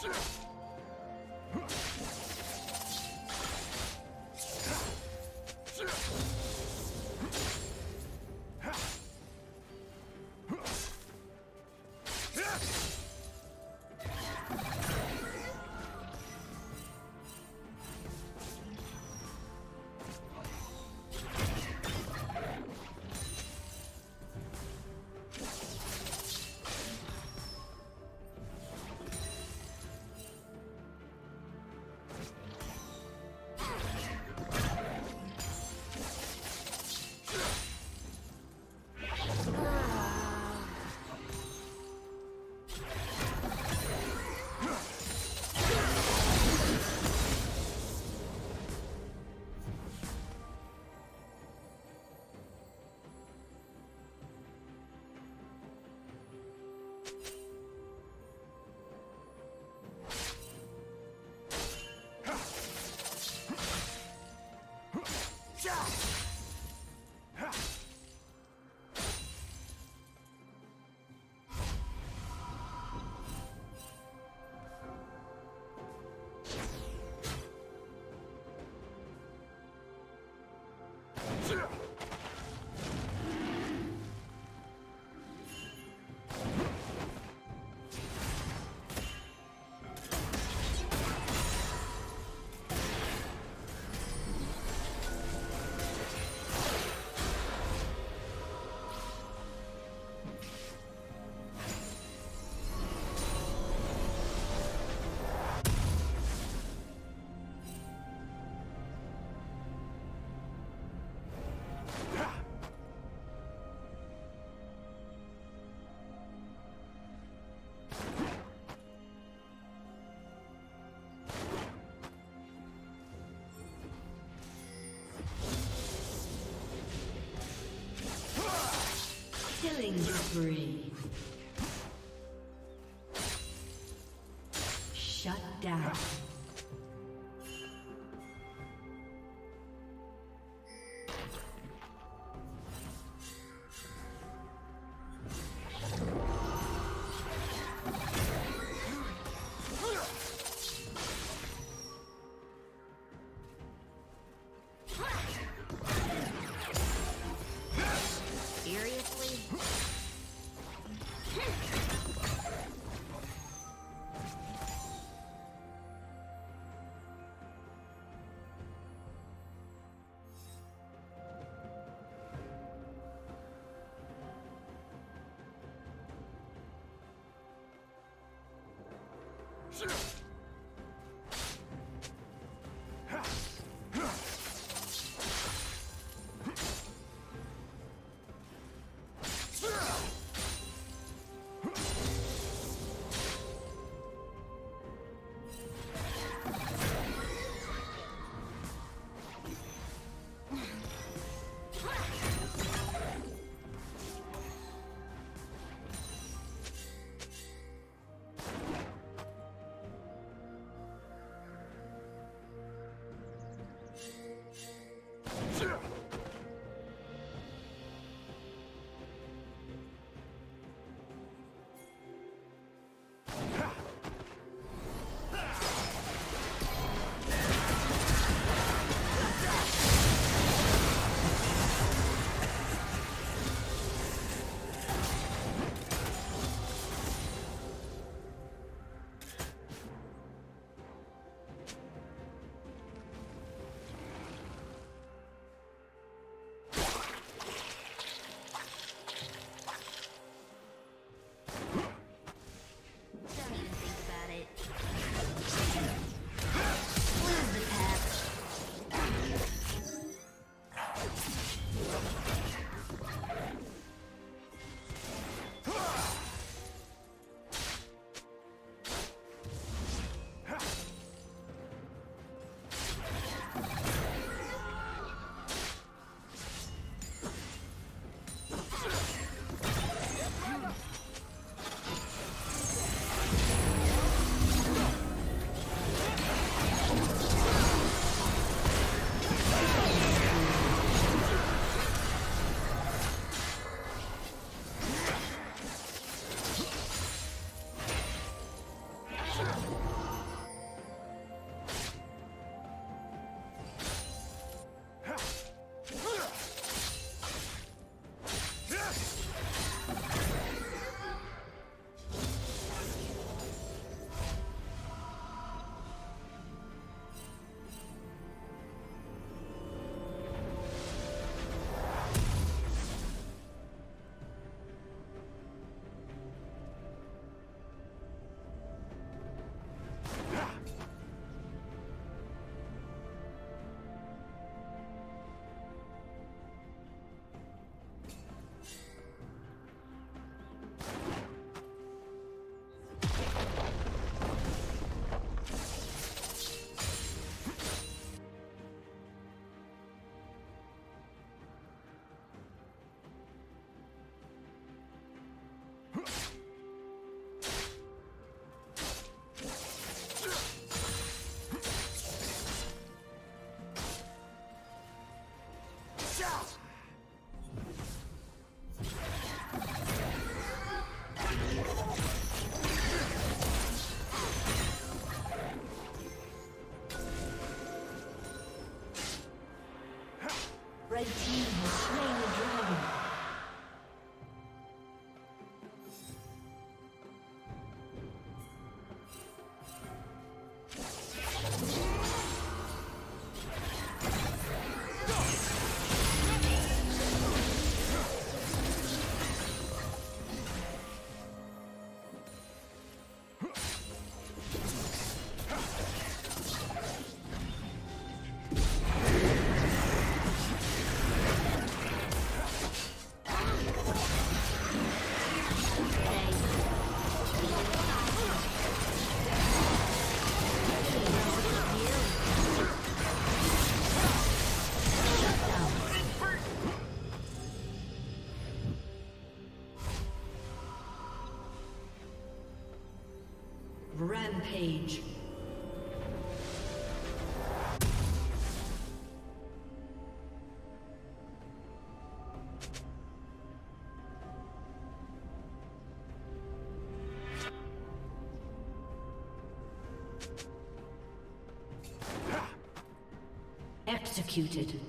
Sure. Yeah! Spree. Shut down. Sure. Executed.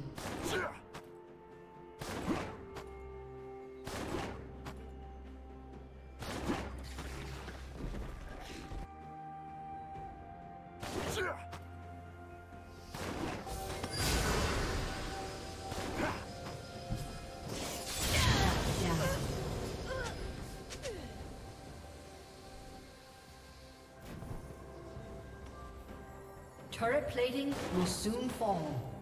Turret plating will soon fall.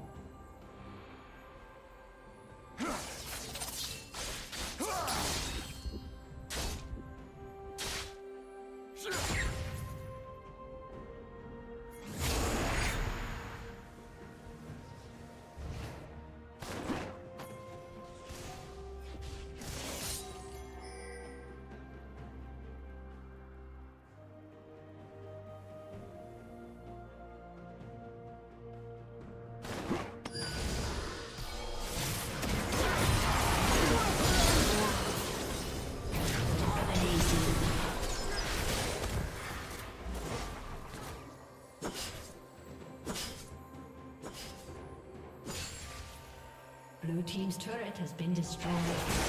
Been destroyed.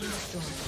Been destroyed.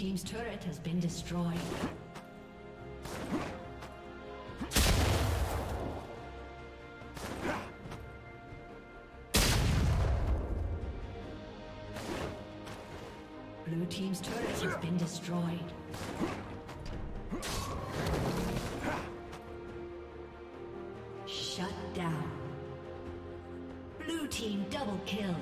Team's turret has been destroyed. Blue team's turret has been destroyed. Shut down. Blue team double kill.